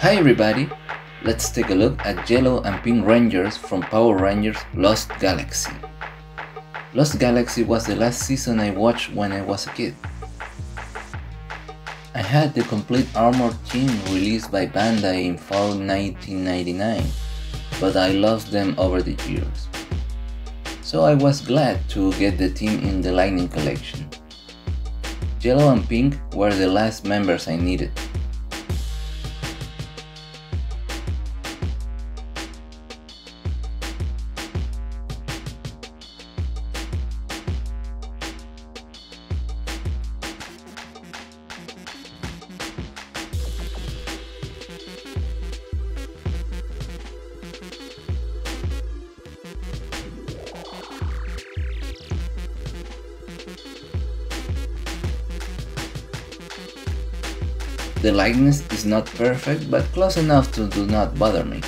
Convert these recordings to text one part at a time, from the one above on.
Hi everybody! Let's take a look at Yellow and Pink Rangers from Power Rangers Lost Galaxy. Lost Galaxy was the last season I watched when I was a kid. I had the complete armored team released by Bandai in fall 1999, but I lost them over the years. So I was glad to get the team in the Lightning Collection. Yellow and Pink were the last members I needed. The likeness is not perfect, but close enough to do not bother me.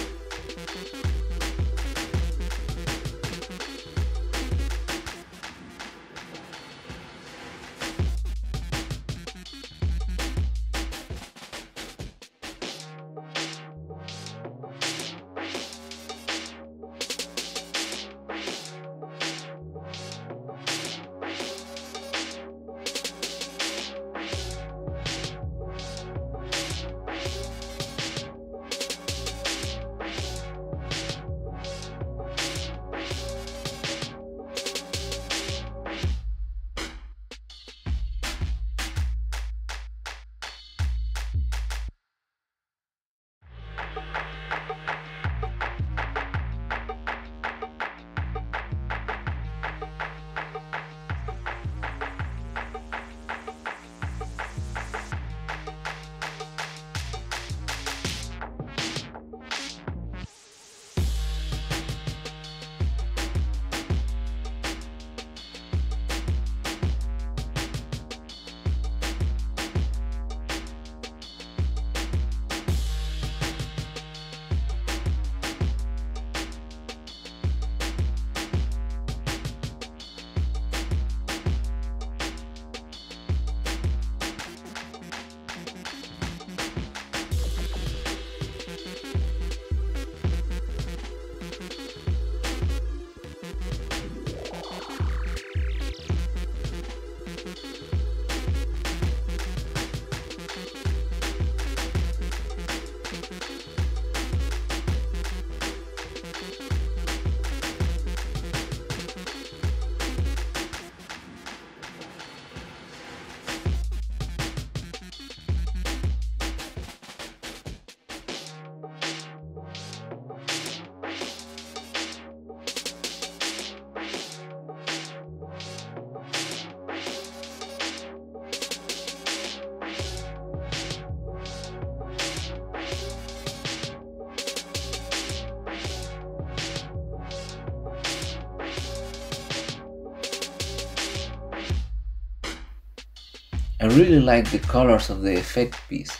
I really like the colors of the effect piece.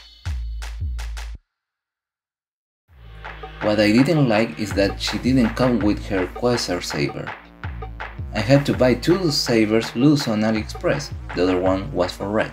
What I didn't like is that she didn't come with her Quasar saber. I had to buy two sabers loose on AliExpress, the other one was for red.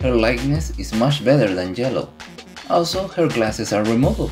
Her likeness is much better than yellow. Also, her glasses are removable.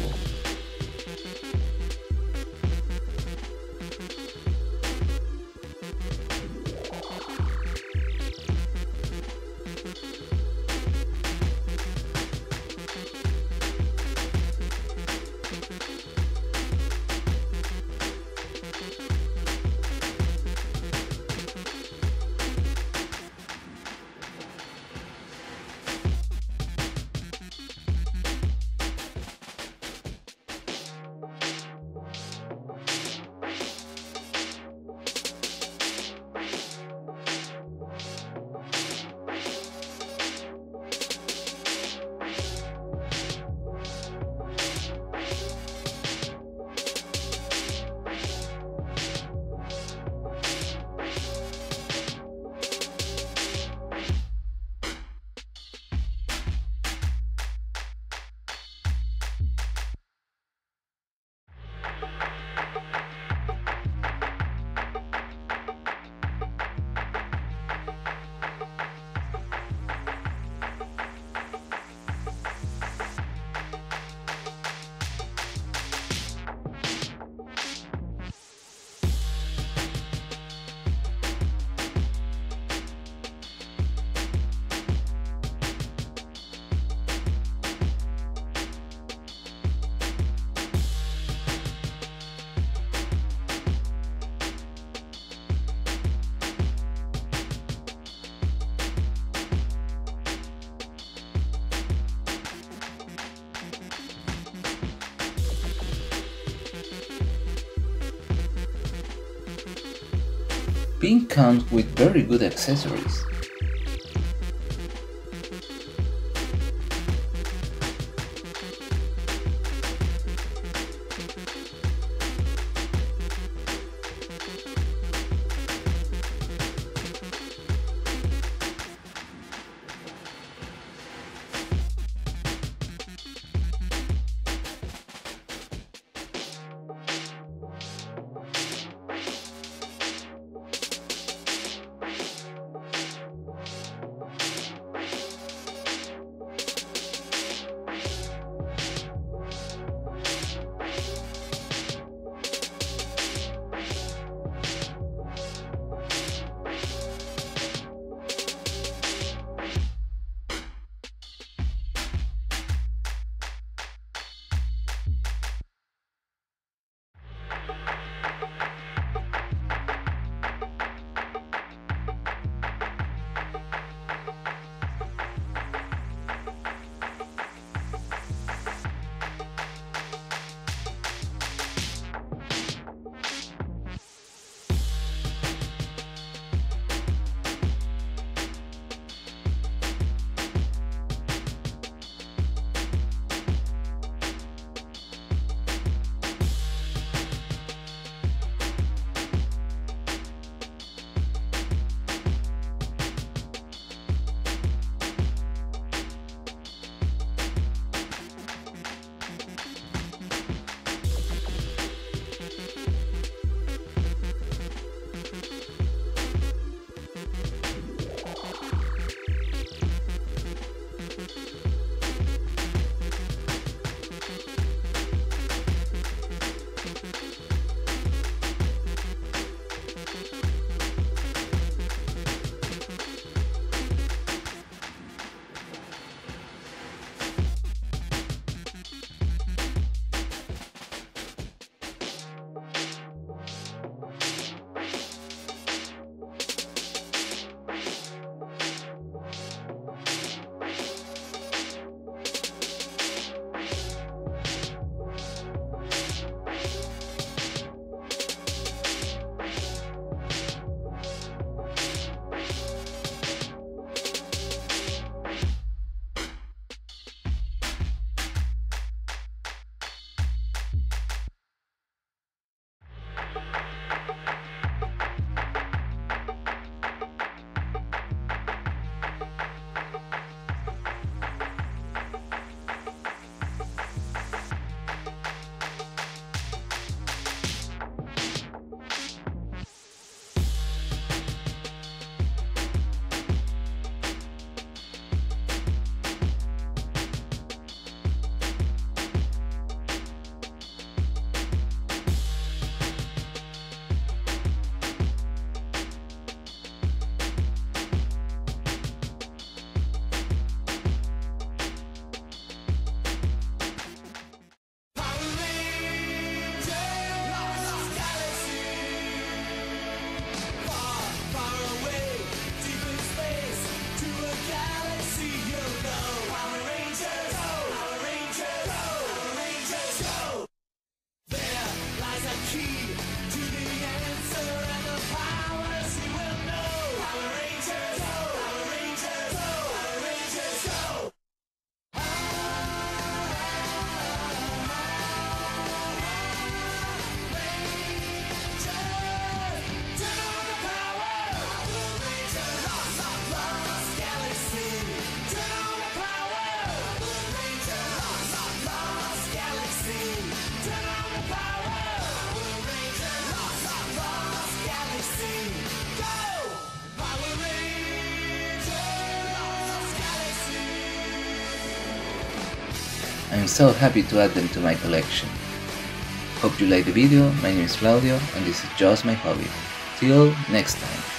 Pink comes with very good accessories. I'm so happy to add them to my collection. Hope you liked the video, my name is Claudio and this is just my hobby. Till next time.